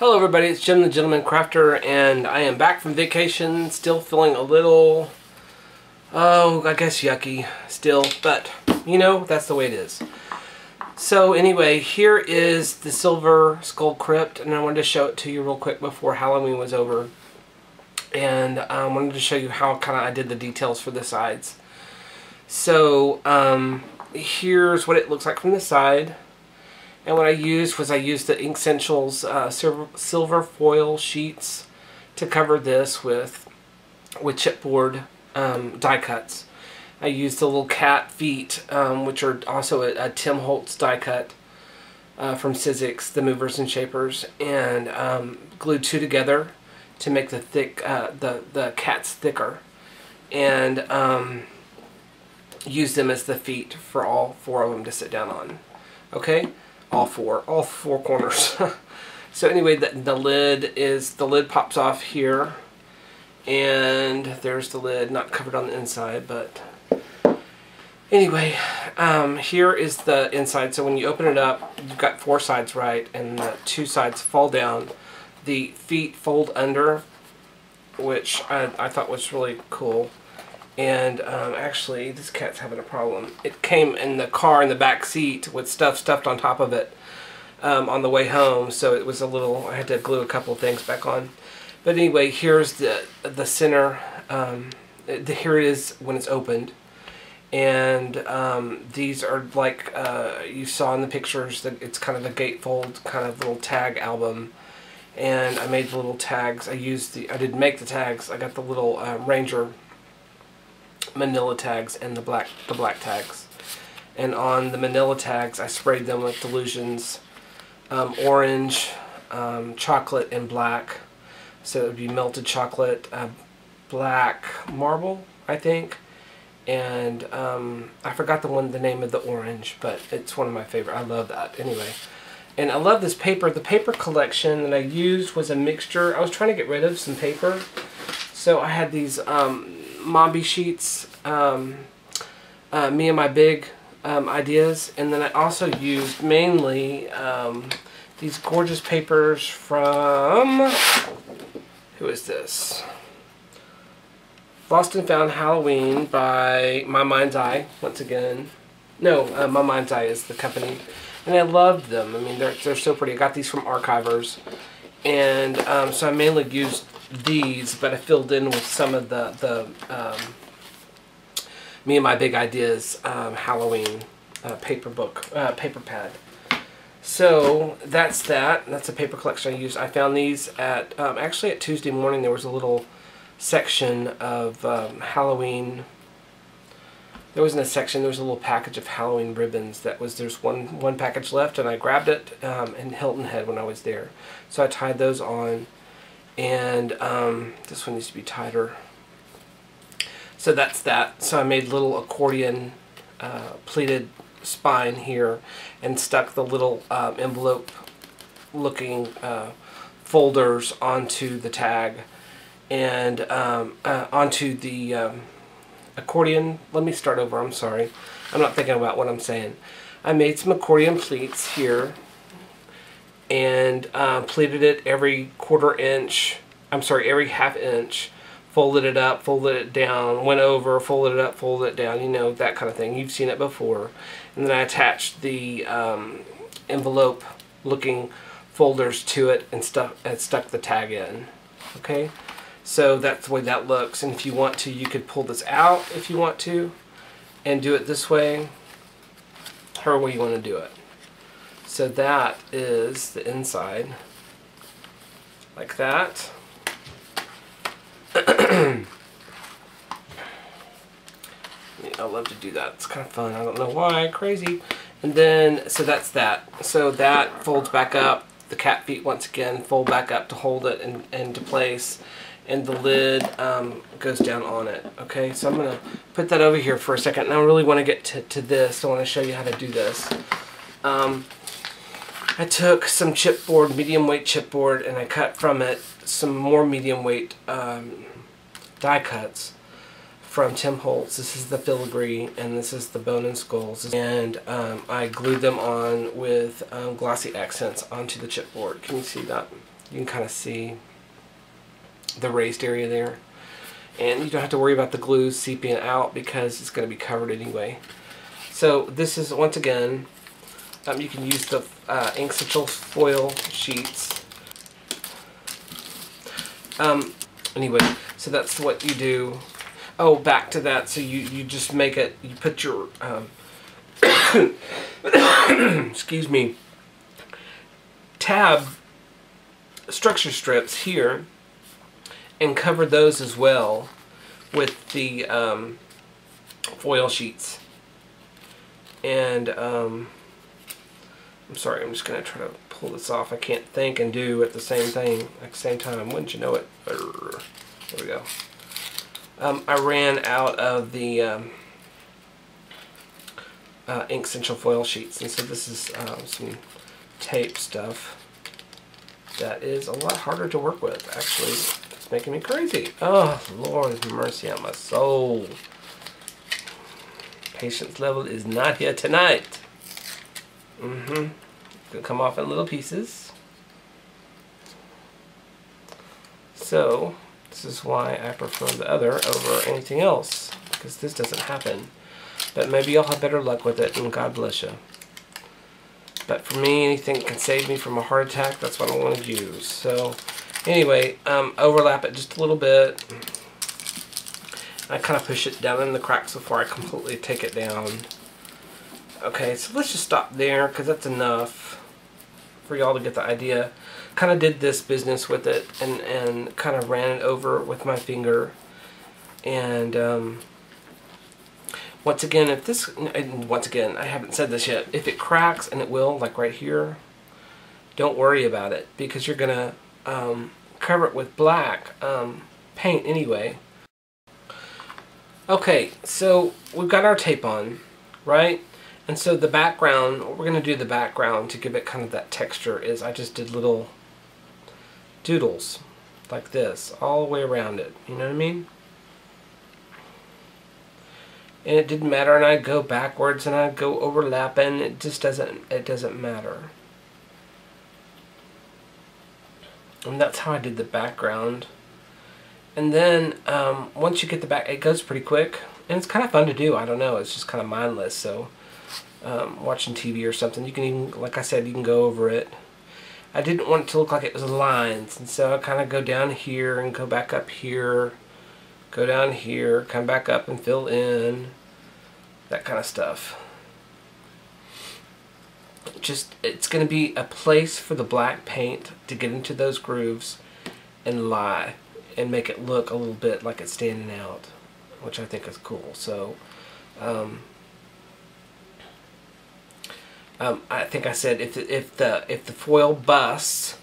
Hello everybody, it's Jim the Gentleman Crafter and I am back from vacation, still feeling a little, oh, I guess yucky still, but you know, that's the way it is. So anyway, here is the Silver Skull Crypt and I wanted to show it to you real quick before Halloween was over. And I um, wanted to show you how kind of I did the details for the sides. So um, here's what it looks like from the side. And what I used was I used the Inkssentials uh, silver, silver foil sheets to cover this with with chipboard um, die cuts. I used the little cat feet, um, which are also a, a, Tim Holtz die cut uh, from Sizzix, the movers and shapers, and um, glued two together to make the thick uh, the the cats thicker, and um, used them as the feet for all four of them to sit down on. Okay all four, all four corners. so anyway, the, the lid is, the lid pops off here. And there's the lid, not covered on the inside, but anyway, um, here is the inside. So when you open it up, you've got four sides right, and the two sides fall down. The feet fold under, which I, I thought was really cool. And um, actually, this cat's having a problem. It came in the car in the back seat with stuff stuffed on top of it um, on the way home, so it was a little. I had to glue a couple things back on. But anyway, here's the the center. Um, the, here it is when it's opened, and um, these are like uh, you saw in the pictures. That it's kind of a gatefold kind of little tag album and I made the little tags. I used the, I didn't make the tags. I got the little uh, Ranger manila tags and the black the black tags. And on the manila tags, I sprayed them with Dylusions um, orange, um, chocolate, and black. So it would be melted chocolate, uh, black marble, I think. And um, I forgot the one, the name of the orange, but it's one of my favorite. I love that. Anyway, and I love this paper. The paper collection that I used was a mixture. I was trying to get rid of some paper, so I had these um, Mambi sheets, um, uh, me and my big um, ideas, and then I also used mainly um, these gorgeous papers from, who is this? Lost and Found Halloween by My Mind's Eye, once again. No, uh, My Mind's Eye is the company. And I loved them. I mean, they're, they're so pretty. I got these from Archivers. And um, so I mainly used these, but I filled in with some of the, the um, me and my big ideas um, Halloween uh, paper book, uh, paper pad. So that's that. That's a paper collection I used. I found these at, um, actually at Tuesday morning there was a little section of um, Halloween. There wasn't a section, there was a little package of Halloween ribbons that was, there's one, one package left and I grabbed it um, in Hilton Head when I was there. So I tied those on and um, this one needs to be tighter. So that's that. So I made little accordion uh, pleated spine here and stuck the little um, envelope looking uh, folders onto the tag and um, uh, onto the um, accordion. Let me start over, I'm sorry. I'm not thinking about what I'm saying. I made some accordion pleats here and uh, pleated it every quarter inch, I'm sorry, every half inch, folded it up, folded it down, went over, folded it up, folded it down, you know, that kind of thing. You've seen it before. And then I attached the um, envelope looking folders to it and, stuck, and stuck the tag in. Okay, so that's the way that looks. And if you want to, you could pull this out if you want to and do it this way, however way you want to do it. So that is the inside, like that. I love to do that. It's kind of fun. I don't know why. Crazy. And then, so that's that. So that folds back up. The cat feet, once again, fold back up to hold it in, into place. And the lid um, goes down on it. Okay, so I'm going to put that over here for a second. And I really want to get to, to this. I want to show you how to do this. Um, I took some chipboard, medium weight chipboard, and I cut from it some more medium weight um, die cuts from Tim Holtz. This is the filigree and this is the bone and skulls. And um, I glued them on with um, glossy accents onto the chipboard. Can you see that? You can kind of see the raised area there. And you don't have to worry about the glue seeping out because it's going to be covered anyway. So this is, once again, um, you can use the uh, Ink foil sheets. Um, anyway, so that's what you do. Oh, back to that. So you, you just make it, you put your, um, excuse me, tab structure strips here and cover those as well with the um, foil sheets. And um, I'm sorry, I'm just going to try to pull this off. I can't think and do at the same thing at the same time. Wouldn't you know it? There we go. Um, I ran out of the um, uh, Inkssentials foil sheets, and so this is um, some tape stuff that is a lot harder to work with. Actually, it's making me crazy. Oh, Lord mercy on my soul. Patience level is not here tonight. Mm-hmm. Gonna come off in little pieces. So, this is why I prefer the other over anything else. Because this doesn't happen. But maybe you'll have better luck with it, and God bless you. But for me, anything that can save me from a heart attack, that's what I want to use. So, anyway, um, overlap it just a little bit. I kind of push it down in the cracks before I completely take it down. Okay, so let's just stop there because that's enough for y'all to get the idea. Kind of did this business with it and, and kind of ran it over with my finger. And um, once again, if this, once again, I haven't said this yet, if it cracks, and it will, like right here, don't worry about it because you're going to um, cover it with black um, paint anyway. Okay, so we've got our tape on, right? And so the background, what we're going to do the background to give it kind of that texture is I just did little doodles like this all the way around it. You know what I mean? And it didn't matter and I'd go backwards and I'd go overlapping. It just doesn't, it doesn't matter. And that's how I did the background. And then um, once you get the back, it goes pretty quick. And it's kind of fun to do. I don't know. It's just kind of mindless. So um, watching TV or something, you can even, like I said, you can go over it. I didn't want it to look like it was lines. And so I kind of go down here and go back up here. Go down here, come back up and fill in. That kind of stuff. Just, it's going to be a place for the black paint to get into those grooves and lie and make it look a little bit like it's standing out, which I think is cool. So, um, um, I think I said if if the if the foil busts,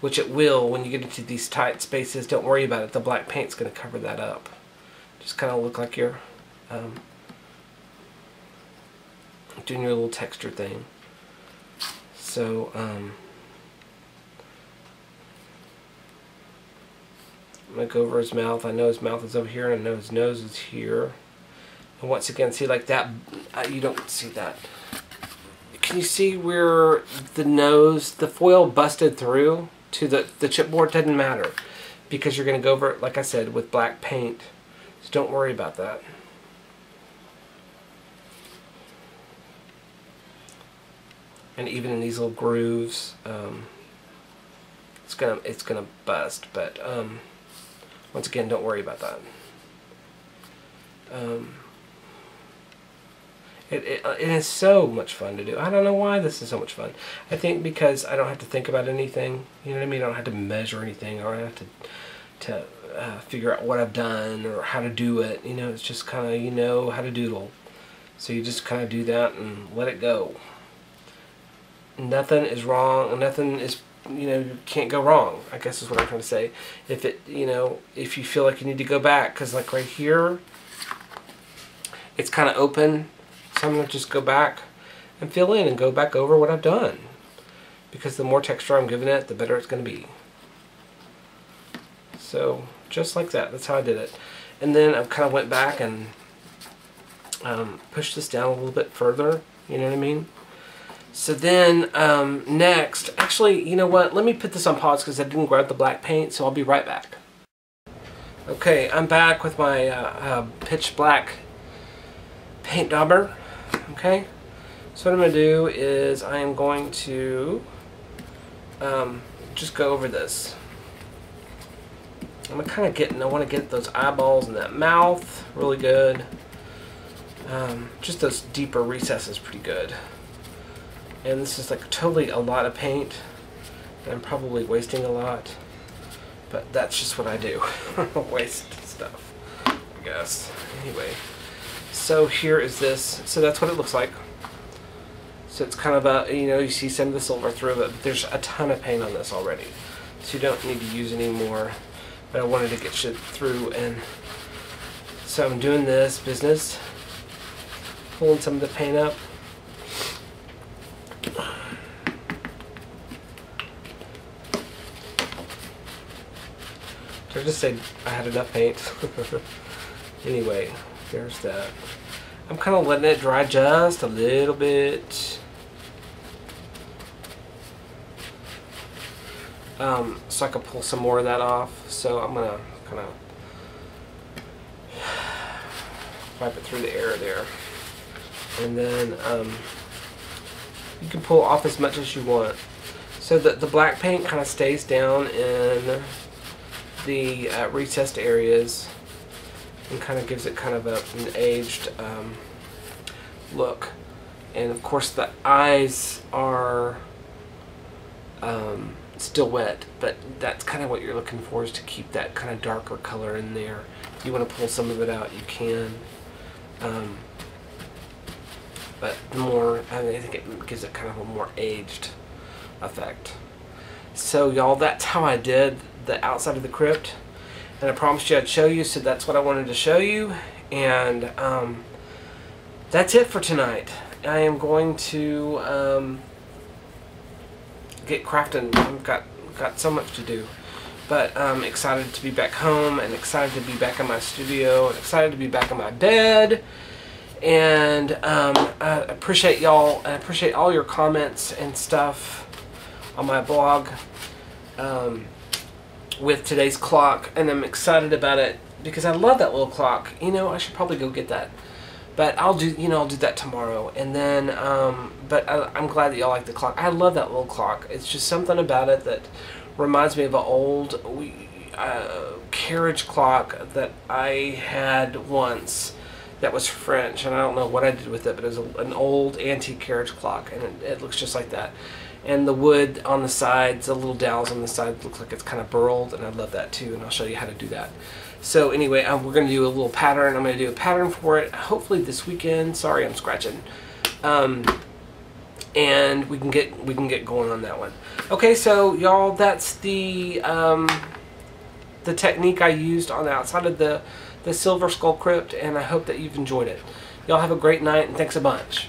which it will when you get into these tight spaces, don't worry about it. The black paint's going to cover that up. Just kind of look like you're um, doing your little texture thing. So. Um, I'm going to go over his mouth. I know his mouth is over here and I know his nose is here. And once again, see like that, uh, you don't see that. Can you see where the nose, the foil busted through to the, the chipboard? Doesn't matter because you're going to go over it, like I said, with black paint. So don't worry about that. And even in these little grooves, um, it's gonna it's gonna bust. But um, once again, don't worry about that. Um, it, it, uh, it is so much fun to do. I don't know why this is so much fun. I think because I don't have to think about anything. You know what I mean? I don't have to measure anything or I have to to uh, figure out what I've done or how to do it. You know, it's just kind of, you know how to doodle. So you just kind of do that and let it go. Nothing is wrong. Nothing is you know you can't go wrong i guess is what i'm trying to say if it you know if you feel like you need to go back because like right here it's kind of open so i'm going to just go back and fill in and go back over what i've done because the more texture i'm giving it the better it's going to be so just like that that's how i did it and then i kind of went back and um, pushed this down a little bit further you know what i mean So then um, next, actually, you know what? Let me put this on pause because I didn't grab the black paint, so I'll be right back. Okay, I'm back with my uh, uh, pitch black paint dauber. Okay, so what I'm going to do is I am going to um, just go over this. I'm kind of getting, I want to get those eyeballs and that mouth really good. Um, just those deeper recesses pretty good. And this is like totally a lot of paint. And I'm probably wasting a lot. But that's just what I do. Waste stuff, I guess. Anyway, so here is this. So that's what it looks like. So it's kind of a, you know, you see some of the silver through it, but there's a ton of paint on this already. So you don't need to use any more. But I wanted to get shit through and so I'm doing this business, pulling some of the paint up. Did I just say I had enough paint? anyway, there's that. I'm kind of letting it dry just a little bit. Um, so I can pull some more of that off. So I'm going to kind of wipe it through the air there. And then um, you can pull off as much as you want. So that the black paint kind of stays down in the uh, recessed areas and kind of gives it kind of a, an aged um, look. And of course the eyes are um, still wet, but that's kind of what you're looking for is to keep that kind of darker color in there. If you want to pull some of it out, you can. Um, but the more, I, mean, I think it gives it kind of a more aged effect. So y'all, that's how I did the outside of the crypt. And I promised you I'd show you, so that's what I wanted to show you. And um, that's it for tonight. I am going to um, get crafting. I've got, got so much to do. But I'm excited to be back home and excited to be back in my studio and excited to be back in my bed. And um, I appreciate y'all. I appreciate all your comments and stuff on my blog um, with today's clock. And I'm excited about it because I love that little clock. You know, I should probably go get that. But I'll do, you know, I'll do that tomorrow. And then, um, but I, I'm glad that y'all like the clock. I love that little clock. It's just something about it that reminds me of an old uh, carriage clock that I had once that was French, and I don't know what I did with it, but it was a, an old antique carriage clock, and it, it, looks just like that. And the wood on the sides, the little dowels on the side, looks like it's kind of burled, and I love that too, and I'll show you how to do that. So anyway, um, we're going to do a little pattern. I'm going to do a pattern for it, hopefully this weekend. Sorry, I'm scratching. Um, and we can get we can get going on that one. Okay, so y'all, that's the um, the technique I used on the outside of the the Silver Skull Crypt, and I hope that you've enjoyed it. Y'all have a great night, and thanks a bunch.